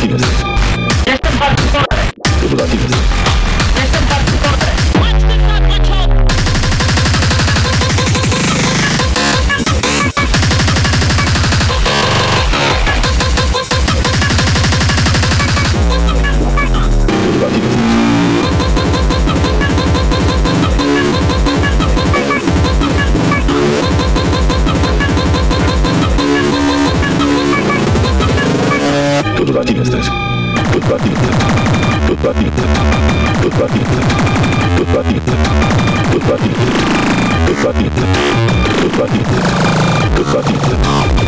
Martínez. Néstor Martínez. Néstor Martínez. Turbulatinestet. Turbulatinestet. Turbulatinestet. Turbulatinestet. Turbulatinestet. Turbulatinestet. Turbulatinestet. Turbulatinestet. Turbulatinestet.